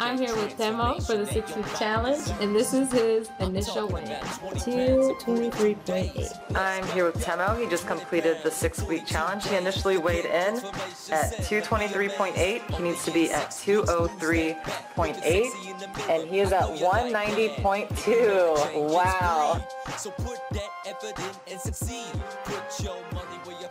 I'm here with Temo for the six week challenge, and this is his initial win 223.8. I'm here with Temo. He just completed the six week challenge. He initially weighed in at 223.8. He needs to be at 203.8, and he is at 190.2. Wow. So put that effort in and succeed. Put your money where your